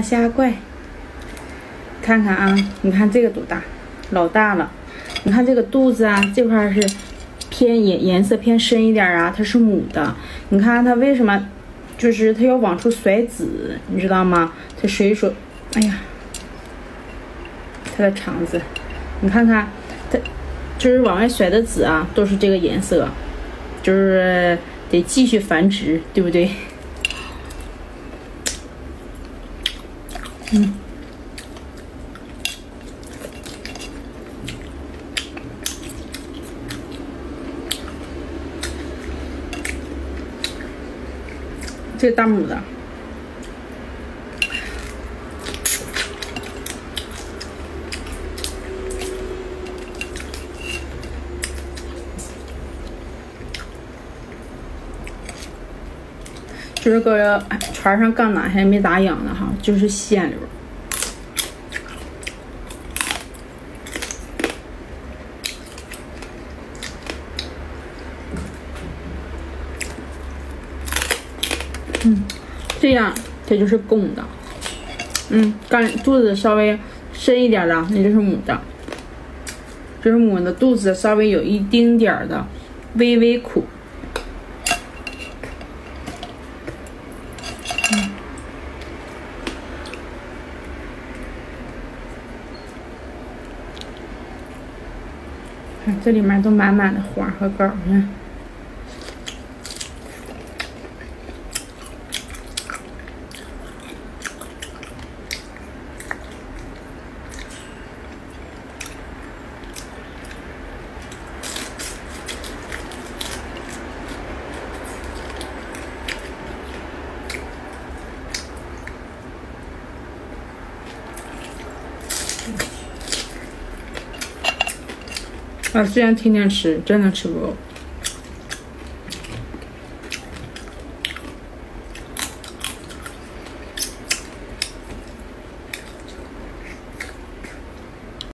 虾怪，看看啊，你看这个多大，老大了。你看这个肚子啊，这块是偏颜颜色偏深一点啊，它是母的。你看它为什么，就是它要往出甩籽，你知道吗？它水手，哎呀，它的肠子，你看看它，就是往外甩的籽啊，都是这个颜色，就是得继续繁殖，对不对？嗯。这大母的，就是搁船上刚拿下没咋养的哈，就是鲜溜。嗯，这样它就是公的。嗯，干肚子稍微深一点的，那就是母的。这是母的，肚子稍微有一丁点的微微苦。这里面都满满的花和膏，你看。啊，虽然天天吃，真的吃不够。